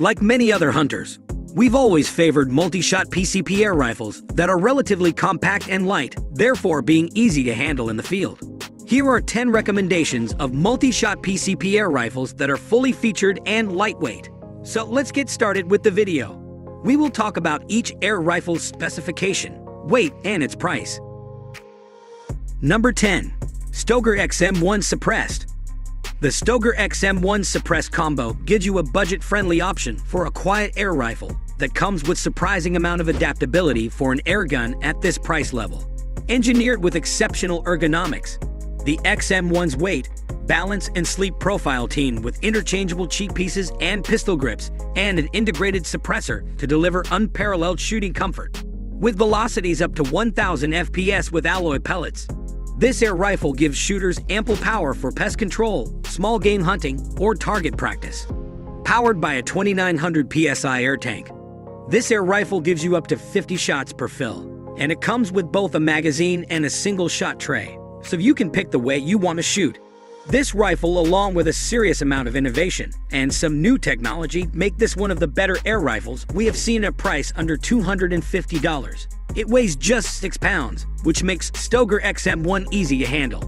Like many other hunters, we've always favored multi-shot PCP air rifles that are relatively compact and light, therefore being easy to handle in the field. Here are 10 recommendations of multi-shot PCP air rifles that are fully featured and lightweight. So let's get started with the video. We will talk about each air rifle's specification, weight, and its price. Number 10. Stoeger XM1 Suppressed the Stoeger XM1 Suppressed combo gives you a budget-friendly option for a quiet air rifle that comes with surprising amount of adaptability for an air gun at this price level. Engineered with exceptional ergonomics, the XM1's weight, balance, and sleep profile team with interchangeable cheek pieces and pistol grips and an integrated suppressor to deliver unparalleled shooting comfort. With velocities up to 1000 FPS with alloy pellets, this air rifle gives shooters ample power for pest control, small game hunting, or target practice. Powered by a 2900 psi air tank, this air rifle gives you up to 50 shots per fill, and it comes with both a magazine and a single shot tray, so you can pick the way you want to shoot. This rifle, along with a serious amount of innovation and some new technology, make this one of the better air rifles we have seen at a price under $250. It weighs just 6 pounds, which makes Stoeger XM1 easy to handle.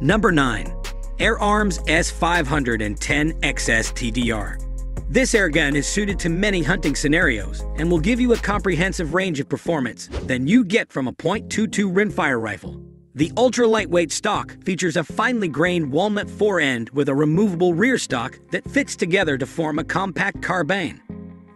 Number 9. Air Arms S510 XS TDR. This airgun is suited to many hunting scenarios and will give you a comprehensive range of performance than you get from a .22 rimfire rifle. The ultra-lightweight stock features a finely grained walnut fore-end with a removable rear stock that fits together to form a compact carbine.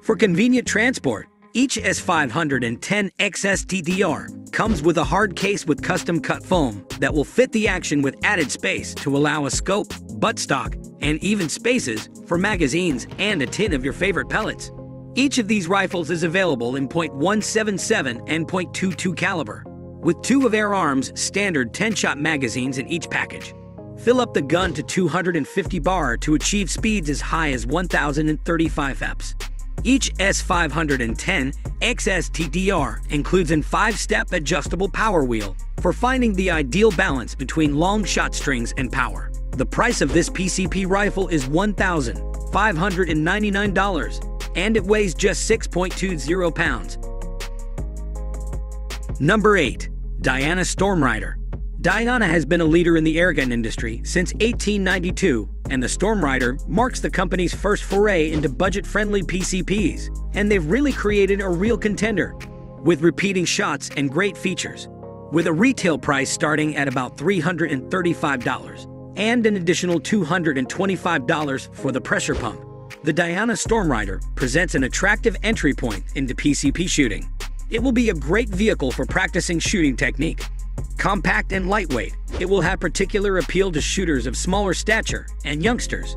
For convenient transport, each S510 XS TDR comes with a hard case with custom cut foam that will fit the action with added space to allow a scope, buttstock, and even spaces for magazines and a tin of your favorite pellets. Each of these rifles is available in .177 and .22 caliber, with two of Air Arms' standard 10-shot magazines in each package. Fill up the gun to 250 bar to achieve speeds as high as 1035 fps. Each S510 XSTDR includes a 5-step adjustable power wheel for finding the ideal balance between long shot strings and power. The price of this PCP rifle is $1,599 and it weighs just 6.20 pounds. Number 8. Diana Stormrider Diana has been a leader in the airgun industry since 1892, and the Stormrider marks the company's first foray into budget-friendly PCPs, and they've really created a real contender, with repeating shots and great features, with a retail price starting at about $335 and an additional $225 for the pressure pump. The Diana Stormrider presents an attractive entry point into PCP shooting. It will be a great vehicle for practicing shooting technique, Compact and lightweight, it will have particular appeal to shooters of smaller stature and youngsters.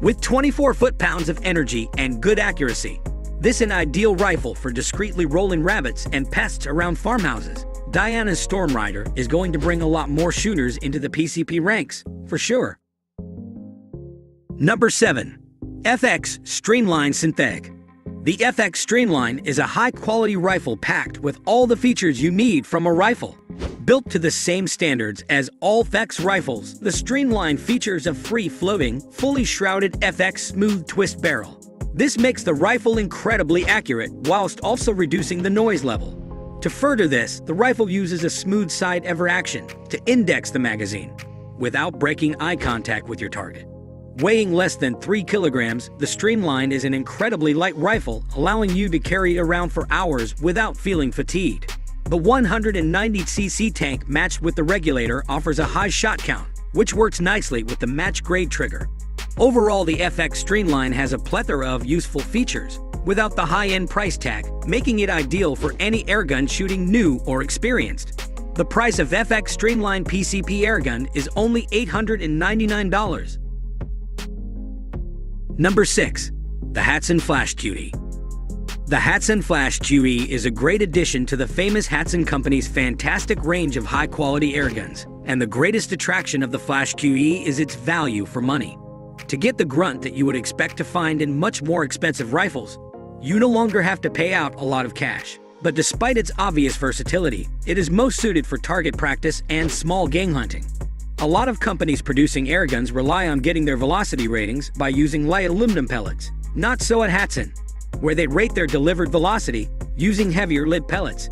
With 24 foot-pounds of energy and good accuracy, this an ideal rifle for discreetly rolling rabbits and pests around farmhouses. Diana's Stormrider is going to bring a lot more shooters into the PCP ranks, for sure. Number 7. FX Streamline Synthetic The FX Streamline is a high-quality rifle packed with all the features you need from a rifle. Built to the same standards as all FX rifles, the Streamline features a free-floating, fully shrouded FX smooth twist barrel. This makes the rifle incredibly accurate whilst also reducing the noise level. To further this, the rifle uses a smooth side lever action to index the magazine without breaking eye contact with your target. Weighing less than 3 kilograms, the Streamline is an incredibly light rifle, allowing you to carry it around for hours without feeling fatigued. The 190cc tank matched with the regulator offers a high shot count, which works nicely with the match grade trigger. Overall, the FX Streamline has a plethora of useful features, without the high-end price tag, making it ideal for any airgun shooting new or experienced. The price of FX Streamline PCP airgun is only $899. Number 6. The Hatsan Flash QE the Hatsan Flash QE is a great addition to the famous Hatsan Company's fantastic range of high-quality airguns, and the greatest attraction of the Flash QE is its value for money. To get the grunt that you would expect to find in much more expensive rifles, you no longer have to pay out a lot of cash. But despite its obvious versatility, it is most suited for target practice and small game hunting. A lot of companies producing airguns rely on getting their velocity ratings by using light aluminum pellets, Not so at Hatsan, where they rate their delivered velocity using heavier lead pellets.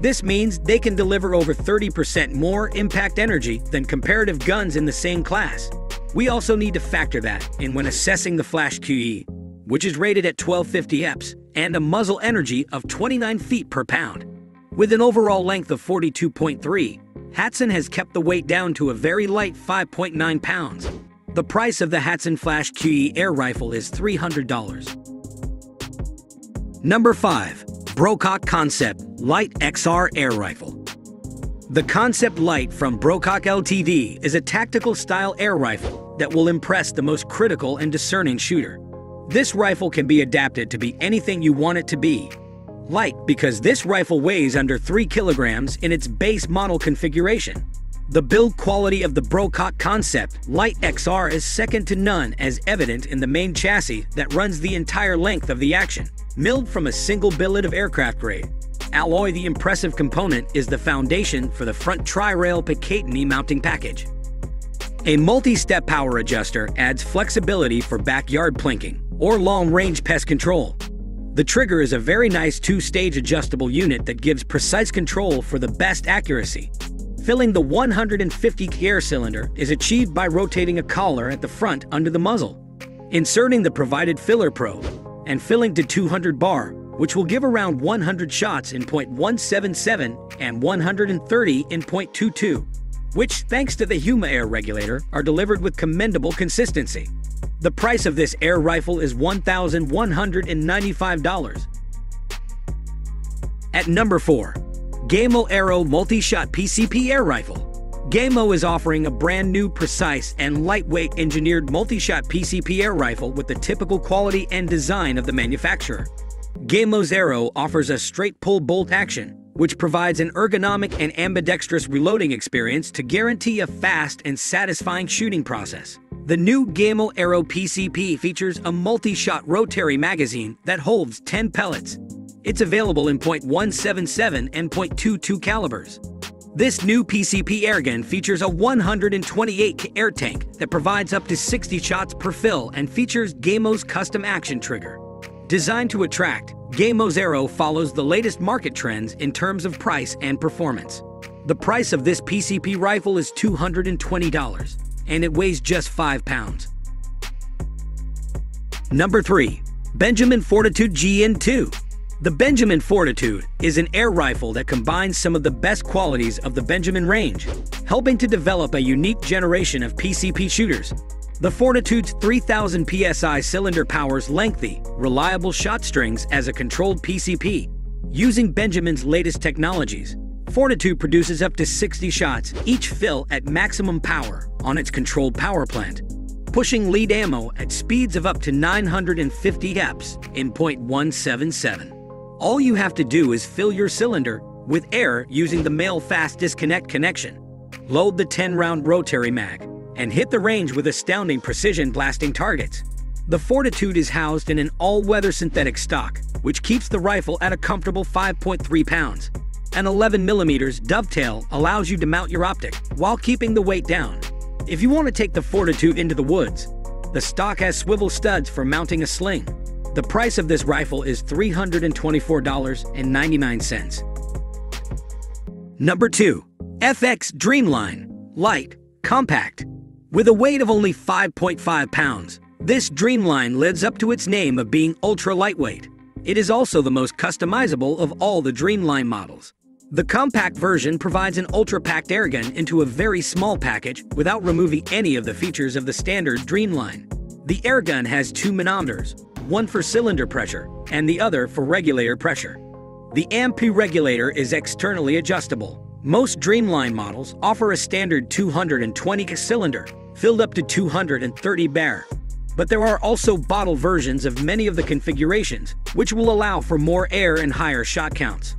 This means they can deliver over 30% more impact energy than comparative guns in the same class. We also need to factor that in when assessing the Flash QE, which is rated at 1250 FPS and a muzzle energy of 29 feet per pound. With an overall length of 42.3, Hatsan has kept the weight down to a very light 5.9 pounds. The price of the Hatsan Flash QE air rifle is $300. Number 5. Brocock Concept Lite XR Air Rifle. The Concept Lite from Brocock Ltd is a tactical style air rifle that will impress the most critical and discerning shooter. This rifle can be adapted to be anything you want it to be. Light because this rifle weighs under 3 kilograms in its base model configuration. The build quality of the Brocock Concept Lite XR is second to none as evident in the main chassis that runs the entire length of the action milled from a single billet of aircraft grade. Alloy the impressive component is the foundation for the front tri-rail Picatinny mounting package. A multi-step power adjuster adds flexibility for backyard plinking or long-range pest control. The trigger is a very nice two-stage adjustable unit that gives precise control for the best accuracy. Filling the 150 air cylinder is achieved by rotating a collar at the front under the muzzle. Inserting the provided filler probe, and filling to 200 bar, which will give around 100 shots in .177 and 130 in .22, which, thanks to the Huma air regulator, are delivered with commendable consistency. The price of this air rifle is $1,195. At number 4, Gamo Arrow Multi-Shot PCP Air Rifle. Gamo is offering a brand new, precise, and lightweight engineered multi-shot PCP air rifle with the typical quality and design of the manufacturer. Gamo's Arrow offers a straight pull bolt action, which provides an ergonomic and ambidextrous reloading experience to guarantee a fast and satisfying shooting process. The new Gamo Arrow PCP features a multi-shot rotary magazine that holds 10 pellets. It's available in .177 and .22 calibers. This new PCP airgun features a 128 air tank that provides up to 60 shots per fill and features Gamo's custom action trigger. Designed to attract, Gamo's Arrow follows the latest market trends in terms of price and performance. The price of this PCP rifle is $220, and it weighs just 5 pounds. Number 3. Benjamin Fortitude GEN 2 the Benjamin Fortitude is an air rifle that combines some of the best qualities of the Benjamin range, helping to develop a unique generation of PCP shooters. The Fortitude's 3000 psi cylinder powers lengthy, reliable shot strings as a controlled PCP. Using Benjamin's latest technologies, Fortitude produces up to 60 shots, each fill at maximum power, on its controlled power plant, pushing lead ammo at speeds of up to 950 FPS in .177. All you have to do is fill your cylinder with air using the male fast disconnect connection. Load the 10-round rotary mag and hit the range with astounding precision blasting targets. The Fortitude is housed in an all-weather synthetic stock, which keeps the rifle at a comfortable 5.3 pounds. An 11mm dovetail allows you to mount your optic while keeping the weight down. If you want to take the Fortitude into the woods, the stock has swivel studs for mounting a sling, the price of this rifle is $324.99. Number 2. FX Dreamline Lite, Compact. With a weight of only 5.5 pounds, this Dreamline lives up to its name of being ultra lightweight. It is also the most customizable of all the Dreamline models. The compact version provides an ultra-packed airgun into a very small package without removing any of the features of the standard Dreamline. The airgun has two manometers, one for cylinder pressure and the other for regulator pressure. The AMP regulator is externally adjustable. Most Dreamline models offer a standard 220 cylinder, filled up to 230 bar. But there are also bottle versions of many of the configurations, which will allow for more air and higher shot counts.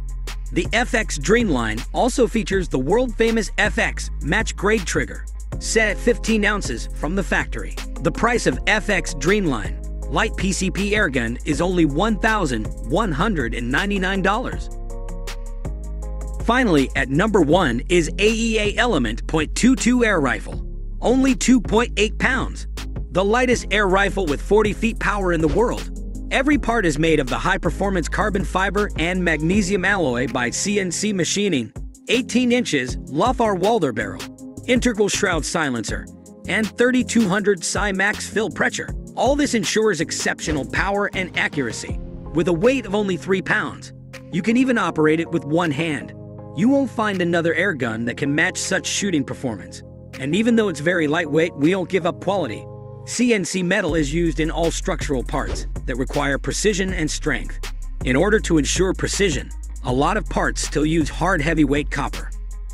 The FX Dreamline also features the world-famous FX match grade trigger, set at 15 ounces from the factory. The price of FX Dreamline Lite PCP airgun is only $1,199. Finally, at number 1 is AEA Element .22 air rifle, only 2.8 pounds. The lightest air rifle with 40 feet power in the world. Every part is made of the high-performance carbon fiber and magnesium alloy by CNC Machining, 18 inches Lothar Walther barrel, integral shroud silencer, and 3200 psi max fill pressure. All this ensures exceptional power and accuracy. With a weight of only 3 pounds, you can even operate it with one hand. You won't find another air gun that can match such shooting performance. And even though it's very lightweight, we don't give up quality. CNC metal is used in all structural parts that require precision and strength. In order to ensure precision, a lot of parts still use hard heavyweight copper.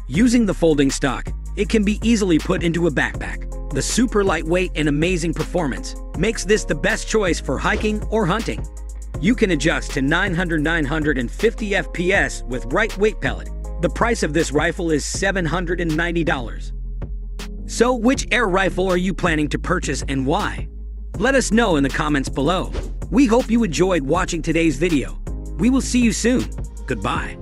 Using the folding stock, it can be easily put into a backpack. The super lightweight and amazing performance makes this the best choice for hiking or hunting. You can adjust to 900 950 FPS with right weight pellet. The price of this rifle is $790. So, which air rifle are you planning to purchase and why? Let us know in the comments below. We hope you enjoyed watching today's video. We will see you soon. Goodbye.